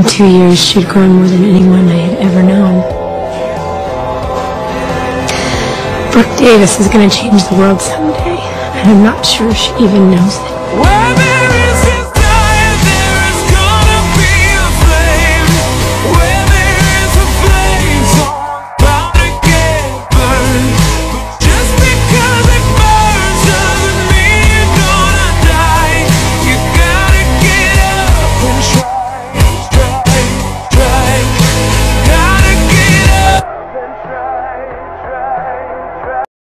In two years, she'd grown more than anyone I had ever known. Brooke Davis is going to change the world someday, and I'm not sure she even knows it.